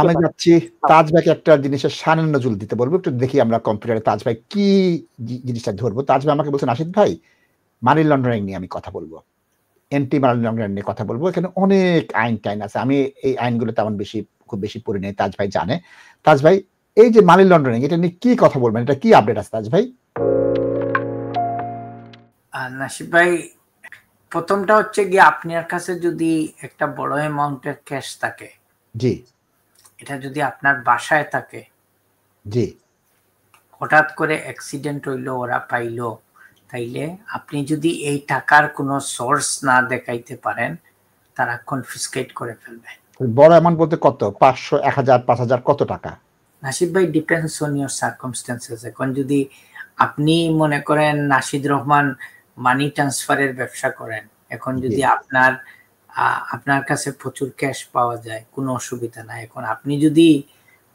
আমি যাচ্ছি তাজ ভাইকে একটা জিনিসের সানের নজুল দিতে বলব। একটু দেখি আমরা কম্পিউটারে তাজ ভাই কি জিনিসটা ধরবো। তাজ ভাই আমাকে বলছেন আশিদ ভাই মানি লন্ডারিং নিয়ে আমি কথা বলব। এন্টি মানি লন্ডারিং নিয়ে কথা বলব। এখানে অনেক আইন টাইন আছে। আমি এই আইনগুলো তেমন বেশি খুব বেশি পড়ি নেই তাজ ভাই জানে। তাজ ভাই এই যে মানি লন্ডারিং এটা নিয়ে কি কথা বলবেন? এটা কি আপডেট আছে তাজ ভাই? নাসিব ভাই প্রথমটা হচ্ছে গিয়ে আপনার কাছে যদি একটা বড় অ্যামাউন্টের ক্যাশ থাকে জি। এটা যদি আপনার বাসায় থাকে। জি। হঠাৎ করে অ্যাক্সিডেন্ট হইল ওরা পাইলো তাইলে আপনি যদি এই টাকার কোনো সোর্স না দেখাইতে পারেন তারা কনফিসকেট করে ফেলবে। বড় অ্যামাউন্ট বলতে কত? পাঁচশো এক হাজার পাঁচ হাজার কত টাকা? নাসিব ভাই ডিপেন্ডস অন ইউর সার্কমস্টেন্সেস এখন যদি আপনি মনে করেন নাসিদ রহমান মানি ট্রান্সফারের ব্যবসা করেন এখন যদি আপনার আপনার কাছে প্রচুর ক্যাশ পাওয়া যায় কোনো অসুবিধা নাই। এখন আপনি যদি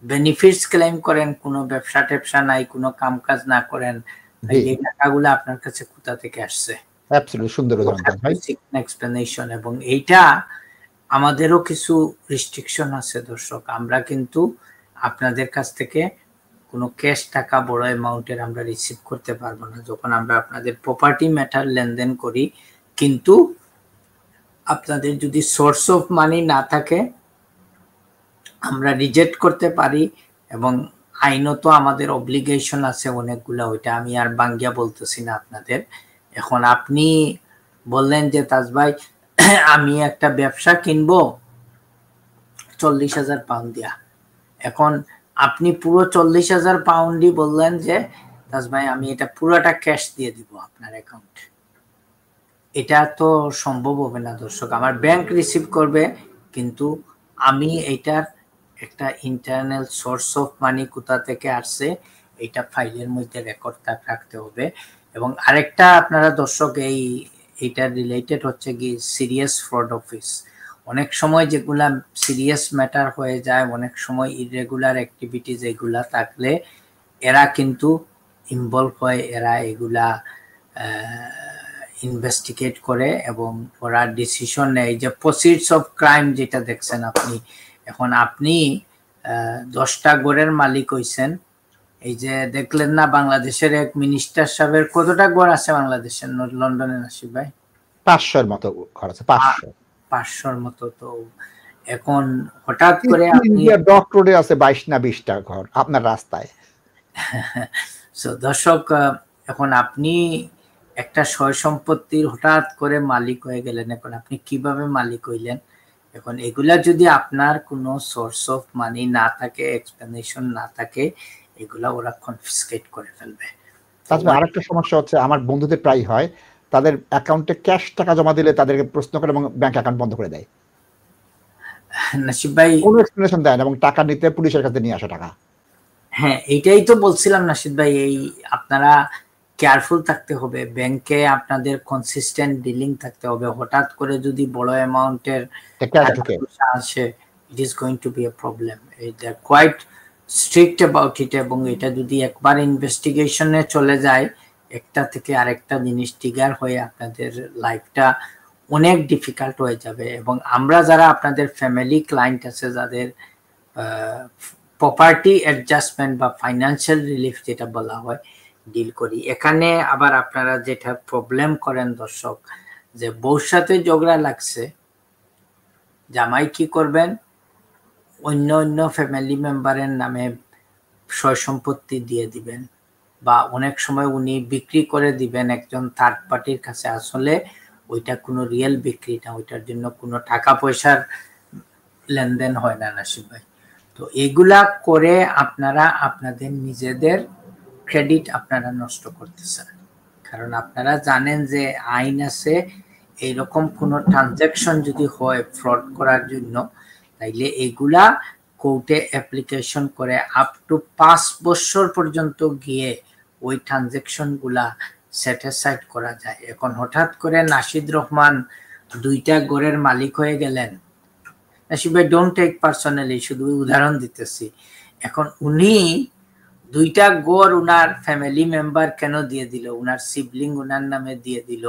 বেনিফিটস ক্লেম করেন কোনো ব্যবসা ট্যাবসা নাই কোনো কাম কাজ না করেন এই টাকাগুলো আপনার কাছে কোথা থেকে আসছে? সুন্দর এক্সপ্লেনেশন এবং এইটা আমাদেরও কিছু রিস্ট্রিকশন আছে দর্শক। আমরা কিন্তু আপনাদের কাছ থেকে কোনো ক্যাশ টাকা বড় অ্যামাউন্টের আমরা রিসিভ করতে পারব না। যখন আমরা আপনাদের প্রপার্টি ম্যাটার লেনদেন করি কিন্তু আপনাদের যদি সোর্স অফ মানি না থাকে, আমরা রিজেক্ট করতে পারি এবং আইনত আমাদের অব্লিগেশন আছে অনেকগুলো, ওইটা আমি আর বাঙ্গিয়া বলতেছি না আপনাদের। এখন আপনি বললেন যে, তাজ ভাই, আমি একটা ব্যবসা কিনবো, চল্লিশ হাজার পাউন্ড দিয়া। এখন আপনি পুরো চল্লিশ হাজার পাউন্ডই বললেন যে, তাজ ভাই, আমি এটা পুরোটা ক্যাশ দিয়ে দিব আপনার অ্যাকাউন্টে এটা তো সম্ভব হবে না, দর্শক। আমার ব্যাংক রিসিভ করবে, কিন্তু আমি এটার একটা ইন্টারনাল সোর্স অফ মানি কোথা থেকে আসছে, এটা ফাইলের মধ্যে রেকর্ড রাখতে হবে। এবং আরেকটা আপনারা দর্শক, এই, এটা রিলেটেড হচ্ছে কি সিরিয়াস ফ্রড অফিস অনেক সময় যেগুলা সিরিয়াস ম্যাটার হয়ে যায়, অনেক সময় ইরেগুলার অ্যাক্টিভিটিস এগুলা থাকলে, এরা কিন্তু ইনভলভ হয়, এরা এগুলা ইনভেস্টিগেট করে এবং ওরা ডিসিশন নেয় যে প্রসিডস অফ ক্রাইম যেটা দেখছেন আপনি। এখন আপনি দশটা গড়ের মালিক হইছেন। এই যে দেখলেন না বাংলাদেশের এক মিনিস্টার সাহেবের কতটা গড় আছে বাংলাদেশের লন্ডনে নাসিব ভাই? পাঁচশোর মতো ঘর আছে পাঁচশো। পাঁচশোর মতো তো। এখন হঠাৎ করে আপনি ডক্টরে আছে বাইশ না বিশটা ঘর আপনার রাস্তায়। দর্শক এখন আপনি একটা সয় সম্পত্তির হঠাৎ করে মালিক হয়ে গেলেন। এখন আপনি কীভাবে মালিক হইলেন? এখন এগুলা যদি আপনার কোনো সোর্স অফ মানি না থাকে এক্সপ্লেনেশন না থাকে এগুলা ওরা কনফিসকেট করে ফেলবে। তাছাড়া আরেকটা সমস্যা হচ্ছে আমার বন্ধুদের প্রায় হয় তাদের অ্যাকাউন্টে ক্যাশ টাকা জমা দিলে তাদেরকে প্রশ্ন করে এবং ব্যাংক অ্যাকাউন্ট বন্ধ করে দেয়। নাসিব ভাই কোনো এক্সপ্লেনেশন দেয় না এবং টাকা নিতে পুলিশের কাছে নিয়ে আসে টাকা। হ্যাঁ এইটাই তো বলছিলাম নাসিদ ভাই এই আপনারা কেয়ারফুল থাকতে হবে ব্যাংকে আপনাদের কনসিস্টেন্ট ডিলিং থাকতে হবে। হঠাৎ করে যদি বড় অ্যামাউন্টের আসে it is going to be a problem they quite strict about it এবং এটা যদি একবার ইনভেস্টিগেশনে চলে যায় একটা থেকে আরেকটা জিনিস ট্রিগার হয়ে আপনাদের লাইফটা অনেক ডিফিকাল্ট হয়ে যাবে এবং আমরা যারা আপনাদের ফ্যামিলি ক্লায়েন্ট আছে যাদের প্রপার্টি অ্যাডজাস্টমেন্ট বা ফাইন্যান্সিয়াল রিলিফ যেটা বলা হয় ডিল করি। এখানে আবার আপনারা যেটা প্রবলেম করেন দর্শক, যে বউর সাথে ঝগড়া লাগছে, জামাই কি করবেন? অন্য অন্য ফ্যামিলি মেম্বারের নামে সয় সম্পত্তি দিয়ে দিবেন বা অনেক সময় উনি বিক্রি করে দিবেন একজন থার্ড পার্টির কাছে। আসলে ওইটা কোনো রিয়েল বিক্রি না, ওইটার জন্য কোনো টাকা পয়সার লেনদেন হয় না নাসিব ভাই। তো এগুলা করে আপনারা আপনাদের নিজেদের ক্রেডিট আপনারা নষ্ট করতেছেন। কারণ আপনারা জানেন যে আইন আছে, এইরকম কোনো ট্রানজ্যাকশন যদি হয় ফ্রড করার জন্য, তাইলে এগুলা কোর্টে অ্যাপ্লিকেশন করে আপ টু পাঁচ বছর পর্যন্ত গিয়ে ওই ট্রানজ্যাকশনগুলা স্যাটিসফাইড করা যায়। এখন হঠাৎ করে নাসিদ রহমান দুইটা গড়ের মালিক হয়ে গেলেন। নাসিব ভাই ডোন্ট টেক পার্সোনালি শুধু উদাহরণ দিতেছি। এখন উনি দুইটা গড় উনার ফ্যামিলি মেম্বার কেন দিয়ে দিল? উনার সিবলিং উনার নামে দিয়ে দিল।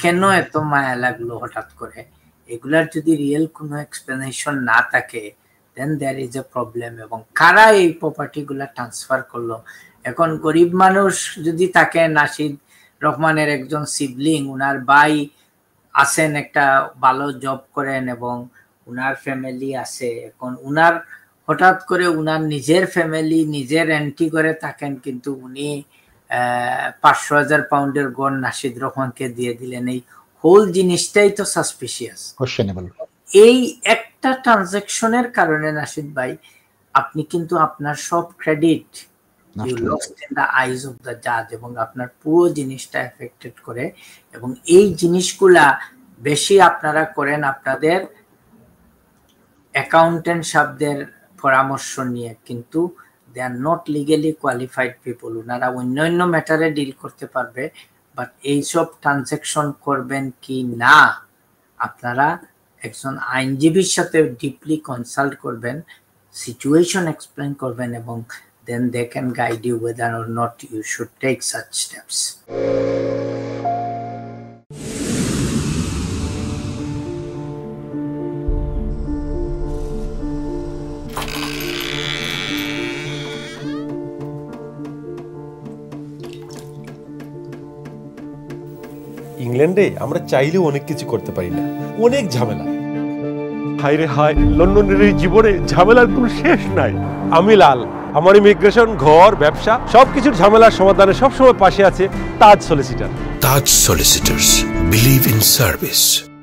কেন এত মায়া লাগল হঠাৎ করে? এগুলার যদি রিয়েল কোনো এক্সপ্লেনেশন না থাকে দেন দেয়ার ইজ এ প্রবলেম এবং কারা এই প্রপার্টিগুলা ট্রান্সফার করল? এখন গরিব মানুষ যদি থাকে নাসিদ রহমানের একজন সিবলিং উনার ভাই আছেন একটা ভালো জব করেন এবং উনার ফ্যামিলি আছে, এখন উনার হঠাৎ করে উনার নিজের ফ্যামিলি নিজের এন্ট্রি করে থাকেন কিন্তু উনি পাঁচশো হাজার পাউন্ডের গড় নাসিদ রহমানকে দিয়ে দিলেন। এই হোল জিনিসটাই তো সাসপিসিয়াস এই একটা ট্রানজেকশনের কারণে নাসিদ ভাই আপনি কিন্তু আপনার সব credit you lost in the eyes of the জাজ এবং আপনার পুরো জিনিসটা এফেক্টেড করে এবং এই জিনিসগুলা বেশি আপনারা করেন আপনাদের অ্যাকাউন্টেন্ট সাহেবদের পরামর্শ নিয়ে, কিন্তু they are not legally qualified people ওনারা অন্য ম্যাটারে ডিল করতে পারবে বাট এইসব ট্রানজ্যাকশন করবেন কি না আপনারা একজন আইনজীবীর সাথে ডিপলি কনসাল্ট করবেন সিচুয়েশন এক্সপ্লেন করবেন, এবং then they can guide you whether or not you should take such steps. ইংল্যান্ডে আমরা চাইলেও অনেক কিছু করতে পারি না অনেক ঝামেলা হাই রে হাই লন্ডনের এই জীবনে ঝামেলার কোনো শেষ নাই আমি লাল আমার ইমিগ্রেশন ঘর ব্যবসা সবকিছুর ঝামেলার সমাধানে সবসময় পাশে আছে Taj solicitor Taj Solicitors. Believe in service.